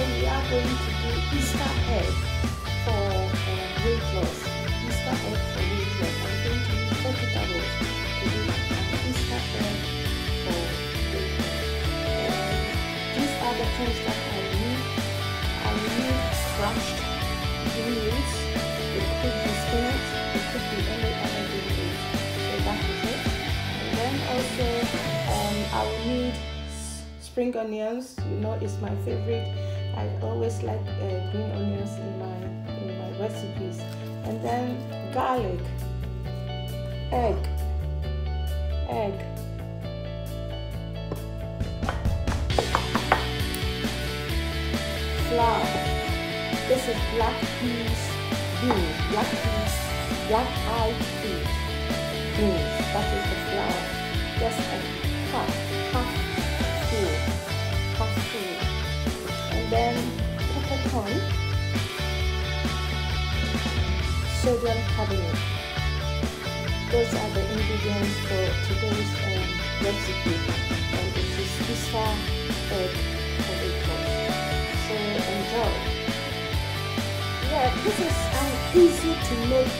We are going to do Easter egg for uh, weight loss. Easter egg for weight loss. I'm going to use vegetables to do Easter egg for weight loss. Um, these are the things that I need. I need crushed greens. It could be spinach. It could be any other green So that is it. And then also um, I will need spring onions. You know, it's my favorite. I always like uh, green onions in my in my recipes. And then garlic, egg, egg. Flour. This is black peas, beans, black peas, black eyed peas, beans. That is the flour. Just a half, peppercorn, sodium carbonate. Those are the ingredients for today's um, recipe, and it is Easter egg for weight. So enjoy. Yeah, this is an easy to make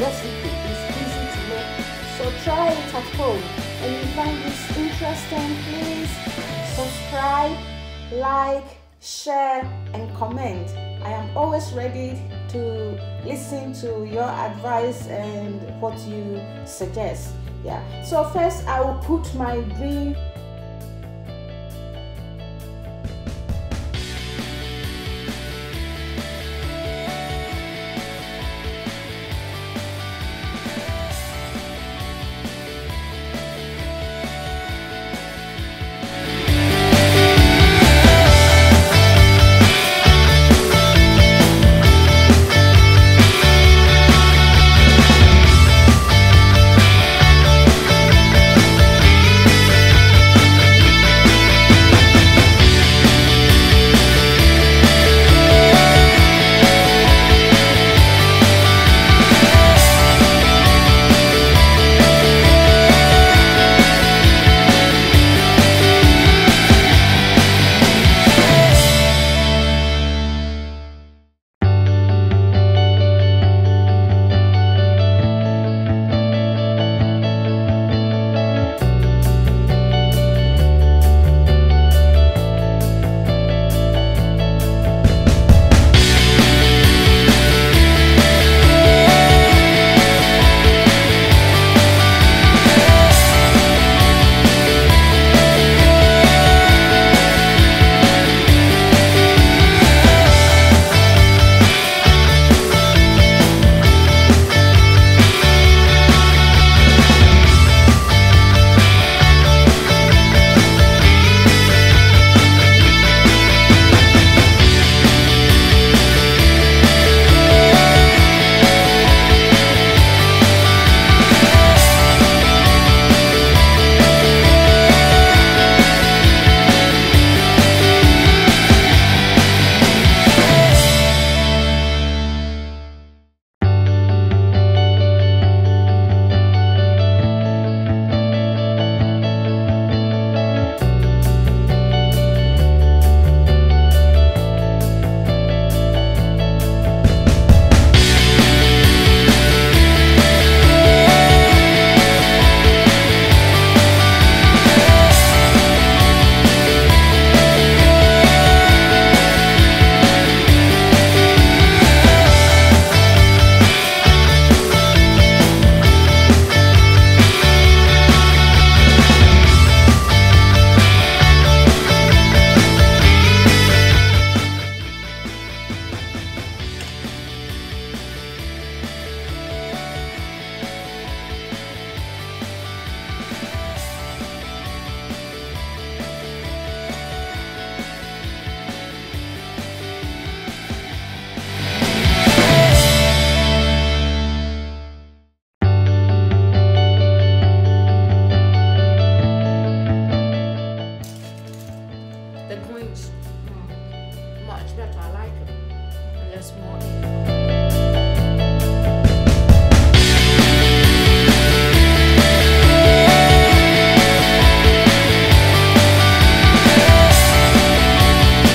recipe. It's easy to make. So try it at home. And if you find this interesting, please subscribe, like, share, and comment. I am always ready to listen to your advice and what you suggest. Yeah. So first I will put my green